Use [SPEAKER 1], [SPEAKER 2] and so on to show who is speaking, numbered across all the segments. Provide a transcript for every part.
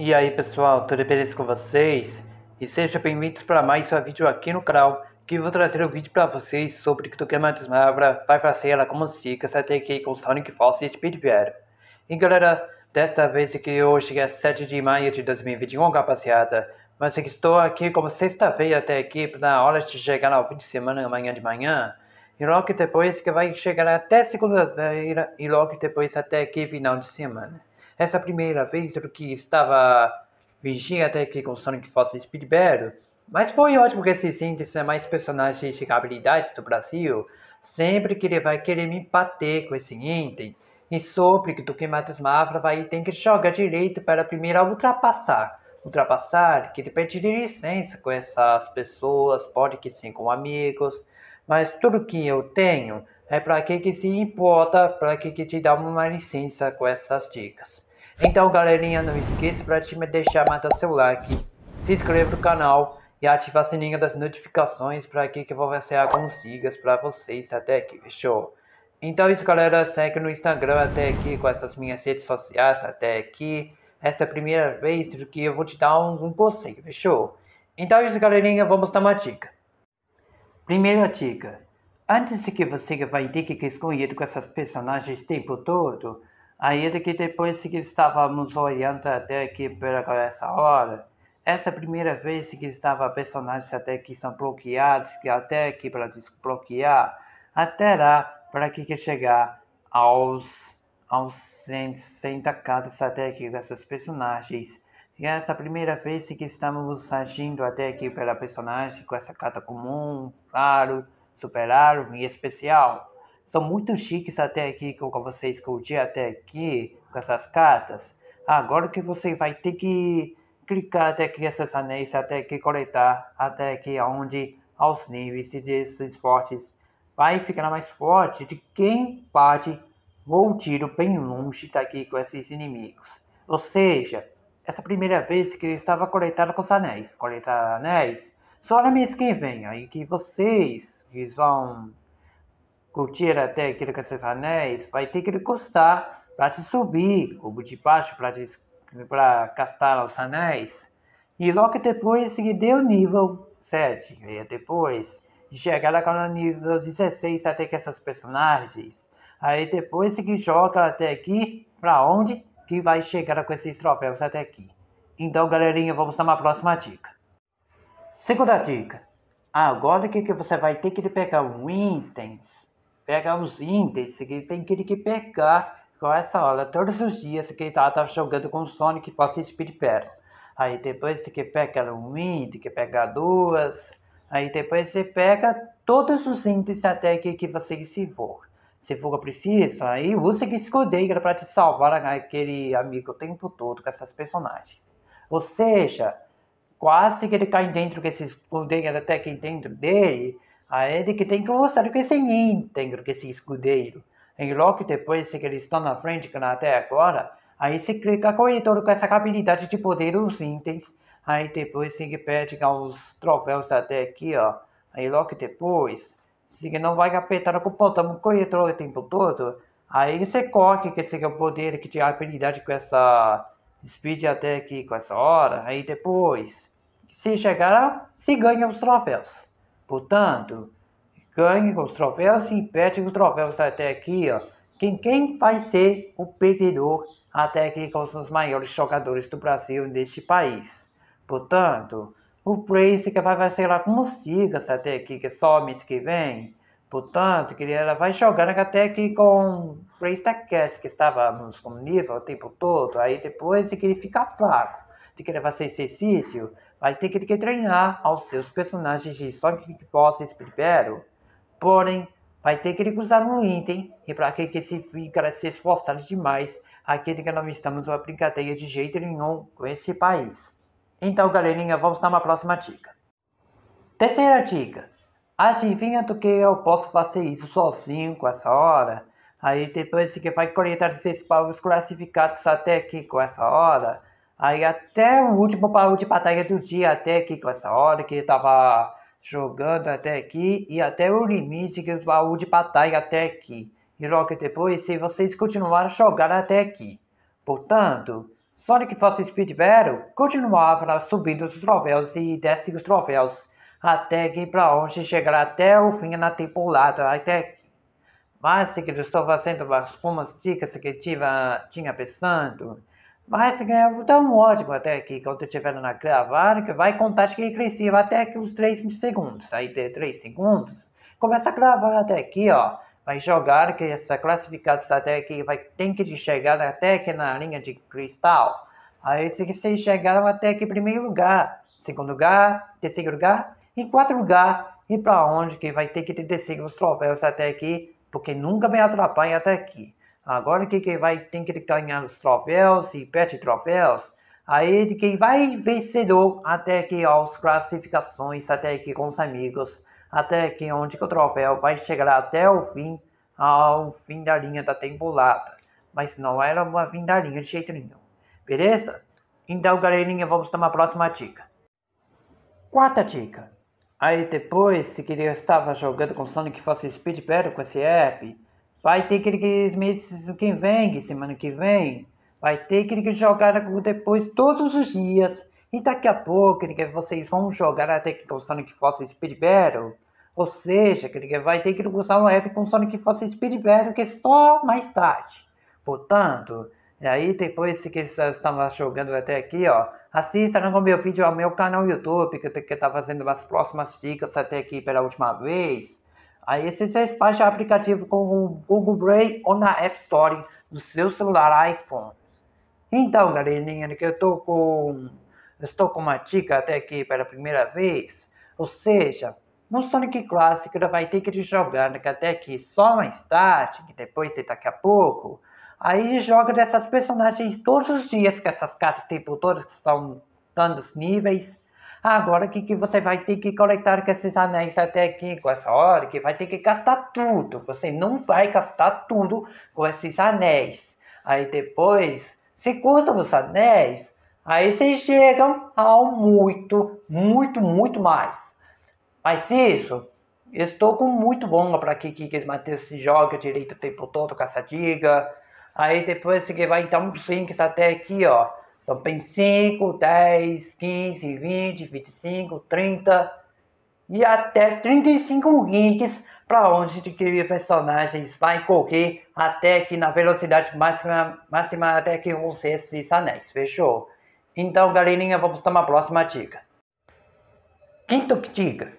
[SPEAKER 1] E aí pessoal, tudo beleza com vocês? E sejam bem-vindos para mais um vídeo aqui no canal que vou trazer um vídeo para vocês sobre que Tokyo Mavra vai fazer ela como dicas até aqui com Sonic Force e Speedbear. E galera, desta vez que hoje é 7 de maio de 2021 rapaziada, mas estou aqui como sexta-feira até aqui na hora de chegar ao fim de semana amanhã de manhã e logo depois que vai chegar até segunda-feira e logo depois até aqui final de semana. Essa primeira vez que estava vigia até aqui com Sonic Force e Speed Battle, mas foi ótimo que esse síntese é mais personagens de habilidades do Brasil, sempre que ele vai querer me bater com esse item, e sobre que do que Matos Mafra vai ter que jogar direito para primeiro ultrapassar. Ultrapassar, que ele pede licença com essas pessoas, pode que sim com amigos, mas tudo que eu tenho é para que que se importa, para que que te dá uma licença com essas dicas. Então galerinha, não esqueça para te deixar matar seu like, se inscreva no canal e ativar a sininho das notificações para que eu vou fazer alguns dicas para vocês até aqui, fechou? Então isso galera, segue no Instagram até aqui com essas minhas redes sociais até aqui. Esta é a primeira vez que eu vou te dar um, um conselho, fechou? Então isso galerinha, vamos dar uma dica. Primeira dica. Antes que você vai ter que escolher com essas personagens o tempo todo, ainda que depois que estávamos olhando até aqui pela essa hora, essa primeira vez que estava personagens até que são bloqueados, que até aqui para desbloquear, até lá para que chegar aos aos 100 cartas até aqui dessas personagens. E essa primeira vez que estamos agindo até aqui pela personagem com essa carta comum, raro, super raro e especial. São muito chiques até aqui com vocês curtir até aqui com essas cartas. Agora que você vai ter que clicar até aqui essas anéis até que coletar até aqui onde aos níveis desses fortes vai ficar mais forte de quem bate ou tiro bem longe daqui com esses inimigos. Ou seja, essa primeira vez que ele estava coletando com os anéis. Coletar anéis só na mês que vem. Aí que vocês que vão curtir até aquilo com esses anéis, vai ter que custar para te subir, cubo de baixo para para castar os anéis. E logo depois que deu nível 7, e depois chegar lá no nível 16 até que essas personagens. Aí depois que joga até aqui, para onde? que vai chegar com esses troféus até aqui. Então, galerinha, vamos para uma próxima dica. Segunda dica. Agora que, que você vai ter que pegar os itens, pegar os itens que tem que pegar com essa hora todos os dias que tá, tá jogando com o Sonic Fast Speed Battle. Aí depois você pega um item, que pega duas. Aí depois você pega todos os itens até que, que você se for. Se for preciso, aí usa que escudeira para te salvar aquele amigo o tempo todo com essas personagens. Ou seja, quase que ele cai dentro com esse escudeiro até que dentro dele, aí ele que tem que usar com esse dentro com esse escudeiro. E logo depois que eles estão na frente, que até agora, aí você clica corredor com essa habilidade de poder os itens. Aí depois você pede os troféus até aqui, ó. Aí logo depois, se não vai apertar com o botão corretor o tempo todo, aí você corre que esse é o poder que te a habilidade com essa speed até aqui com essa hora, aí depois, se chegar, se ganha os troféus. Portanto, ganhe os troféus e pede os troféus até aqui, ó. Quem, quem vai ser o perdedor até aqui com os maiores jogadores do Brasil neste país. Portanto, o Brace que vai ser lá com os Gigas até aqui, que é só mês que vem. Portanto, que ela vai jogando até aqui com o Brace Cast, que estávamos com nível o tempo todo. Aí depois de que ele fica fraco, de que ele vai fazer exercício, vai ter que, treinar aos seus personagens de Sonic Force Espero. Porém, vai ter que usar um item e para que, que se fica se esforçar demais aquele que não estamos uma brincadeira de jeito nenhum com esse país. Então, galerinha, vamos dar uma próxima dica. Terceira dica. Adivinha do que eu posso fazer isso sozinho com essa hora? Aí depois que vai coletar esses paus classificados até aqui com essa hora. Aí até o último baú de batalha do dia até aqui com essa hora que tava jogando até aqui. E até o limite que os baús de batalha até aqui. E logo depois se vocês continuarem a jogar até aqui. Portanto, Sonic Force Speed Battle continuava subindo os troféus e descendo os troféus até que para onde chegar até o fim na temporada até aqui. Mas que eu estou fazendo algumas dicas que tinha, tinha pensando. Mas que é tão ótimo até que quando estiver na gravada que vai contar que crescia até que os 3 segundos. Aí de 3 segundos, começa a gravar até aqui, ó. Vai jogar que essa classificada até aqui vai tem que chegar até aqui na linha de cristal. Aí tem que ser chegaram até aqui primeiro lugar, segundo lugar, terceiro lugar, em quarto lugar e para onde que vai ter que descer os troféus até aqui, porque nunca me atrapalha até aqui. Agora que quem vai tem que ganhar os troféus e perde troféus, aí quem vai vencedor até aqui as classificações até aqui com os amigos até que onde que o troféu vai chegar até o fim, ao fim da linha da temporada. Mas não era uma fim da linha de jeito nenhum. Beleza? Então, galerinha, vamos para a próxima dica. Quarta dica. Aí depois, se que ele estava jogando com Sonic Force Speed Battle com esse app, vai ter que aqueles meses que vem, semana que vem, vai ter que jogar depois todos os dias e daqui a pouco que vocês vão jogar até que com Sonic Force Speed Battle. Ou seja, que vai ter que usar o app com Sonic Force Speed Battle que é só mais tarde. Portanto, e aí depois que eles estavam jogando até aqui, ó, assista no meu vídeo ao meu canal YouTube, que, que tá fazendo as próximas dicas até aqui pela última vez. Aí vocês baixam o aplicativo com o Google Play ou na App Store do seu celular iPhone. Então, galerinha, que eu tô com estou com uma dica até aqui pela primeira vez. Ou seja, no Sonic Classic vai ter que jogar até aqui só mais tarde, que depois daqui a pouco. Aí joga dessas personagens todos os dias, com essas cartas tipo todas que são tantos níveis. Agora que, que você vai ter que coletar com esses anéis até aqui, com essa hora, que vai ter que gastar tudo. Você não vai gastar tudo com esses anéis. Aí depois, se custam os anéis, Aí vocês chegam ao muito, muito, muito mais. Mas isso, estou com muito bom para que, que, Matheus se joga direito o tempo todo com essa diga. Aí depois você vai então uns links até aqui, ó. São bem 5, 10, 15, 20, 25, 30 e até 35 links para onde que personagens vai correr até que na velocidade máxima, máxima até que você esses anéis. Fechou? Então, galerinha, vamos para uma próxima dica. Quinto dica.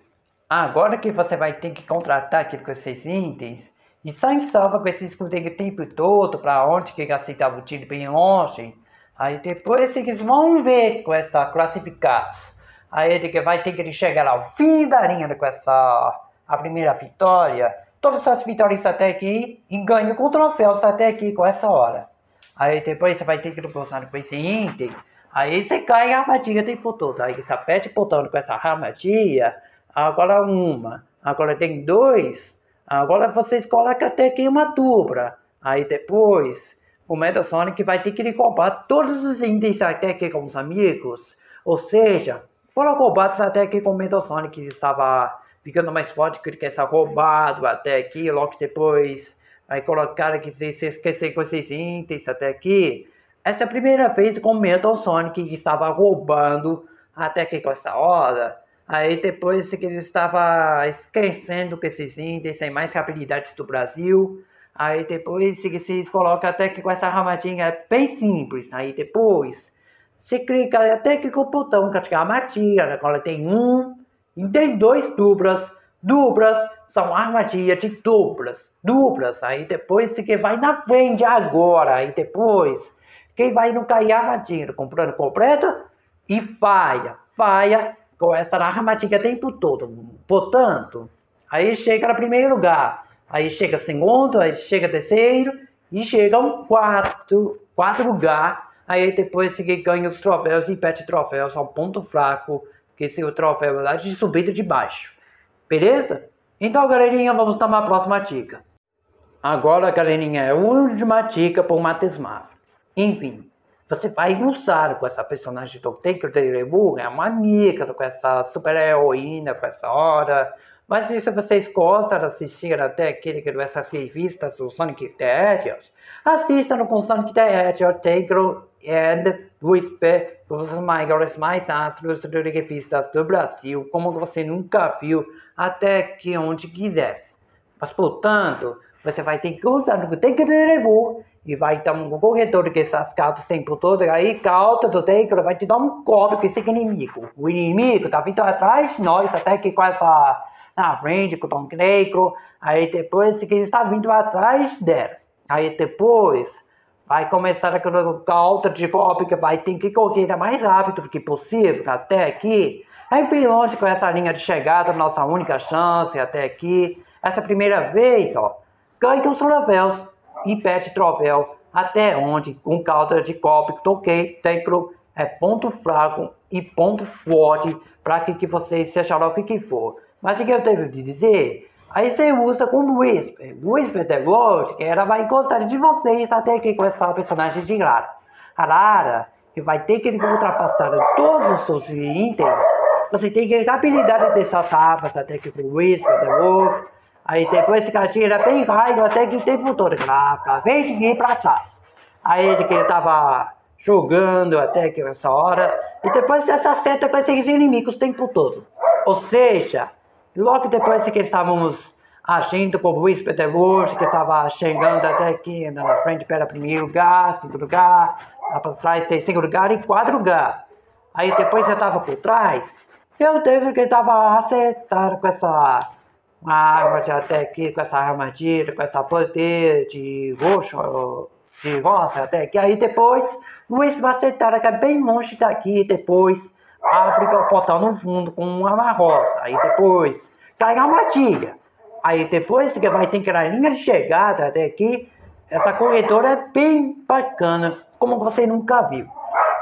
[SPEAKER 1] Agora que você vai ter que contratar aquilo com esses itens, e sai salva com esse escudeiro o tempo todo, para onde que aceitava o tiro bem longe, aí depois eles vão ver com essa classificados. Aí ele que vai ter que chegar ao fim da linha com essa a primeira vitória, todas as vitórias até aqui, e ganha com troféus até aqui com essa hora. Aí depois você vai ter que postar com esse item, Aí você cai a armadilha tempo todo. Aí você apete botando com essa armadilha. Agora uma. Agora tem dois. Agora vocês colocam até aqui uma dupla. Aí depois o Metal Sonic vai ter que lhe comprar todos os itens até aqui com os amigos. Ou seja, foram roubados até aqui com o Metal Sonic que estava ficando mais forte que ele quer ser roubado até aqui. Logo depois vai colocar que se esquecer com esses itens até aqui. Essa é a primeira vez comenta o Sonic que estava roubando até que com essa hora. Aí depois que ele estava esquecendo que esses índios têm mais habilidades do Brasil. Aí depois se coloca até que com essa armadilha é bem simples. Aí depois se clica até que com o botão que a armadilha. Agora tem um e tem dois duplas. Duplas são armadilhas de duplas. Duplas. Aí depois que vai na frente agora. Aí depois quem vai não cair armadilha comprando completo e falha, falha com essa armadilha o tempo todo. Portanto, aí chega no primeiro lugar, aí chega segundo, aí chega terceiro e chega um quarto, quarto lugar. Aí depois se ganha os troféus e pede troféus ao ponto fraco, que esse o troféu é lá de subida de baixo. Beleza? Então, galerinha, vamos tomar a próxima dica. Agora, galerinha, é última dica por Matheus Marvel. Enfim, você vai usar com essa personagem do Taker Rebu, é uma amiga com essa super heroína, com essa hora. Mas se vocês gostam de assistir até aquele que essas revistas do Sonic the Hedgehog, assistam com Sonic the Hedgehog Taker and pés os maiores, mais astros revistas do Brasil, como você nunca viu, até que onde quiser. Mas, portanto, você vai ter que usar o levou e vai dar um corredor que essas cartas têm por todo aí, carta do Tecro vai te dar um copo com esse inimigo. O inimigo tá vindo atrás de nós, até que com essa na frente com o Tom Negro, aí depois que está vindo atrás dela. Aí depois vai começar aquela alta de golpe que vai ter que correr mais rápido do que possível até aqui. É bem longe com essa linha de chegada, nossa única chance até aqui. Essa primeira vez, ó, ganhe os troféus e pede troféu até onde um calda de golpe que toquei, teclo é ponto fraco e ponto forte para que, que vocês sejam o que, que for. Mas o que eu devo dizer Aí você usa como Whisper. Whisper The World, ela vai encostar de vocês até que começar o personagem de Lara. A Lara, que vai ter que ultrapassar todos os seus itens. Você tem que ter a habilidade dessas armas até que o Whisper The World. Aí depois que atira bem rápido até que o tempo todo. Lá pra frente e pra trás. Aí ele que tava jogando até que essa hora. E depois você acerta com esses inimigos o tempo todo. Ou seja, Logo depois que estávamos agindo com o Luiz Peterburg, que estava chegando até aqui na frente para primeiro lugar, segundo lugar, lá para trás terceiro lugar e quarto lugar. Aí depois eu estava por trás, eu teve que estava acertado com essa arma de até aqui, com essa armadilha, com essa poder de roxo, de rosa até aqui. Aí depois, Luiz vai acertar que é bem longe daqui, depois abre o portão no fundo com uma rosa. Aí depois cai a matilha. Aí depois que vai ter que na linha de chegada até aqui, essa corredora é bem bacana, como você nunca viu.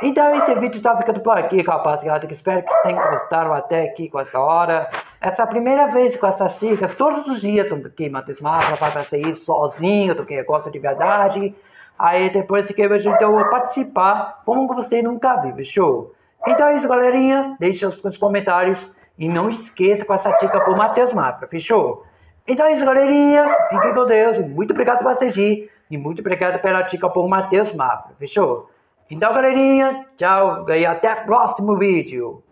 [SPEAKER 1] Então esse vídeo está ficando por aqui, rapaziada. Espero que tenham gostado até aqui com essa hora. Essa é a primeira vez com essas dicas, todos os dias, que Matheus Mafra fazer isso sozinho, do que gosta de verdade. Aí depois que eu vou participar, como você nunca viu, show? Então é isso, galerinha. Deixe os comentários e não esqueça com essa dica por Matheus Mafra, fechou? Então é isso, galerinha. Fiquem com Deus. Muito obrigado por assistir. E muito obrigado pela dica por Matheus Mafra, fechou? Então, galerinha, tchau e até o próximo vídeo.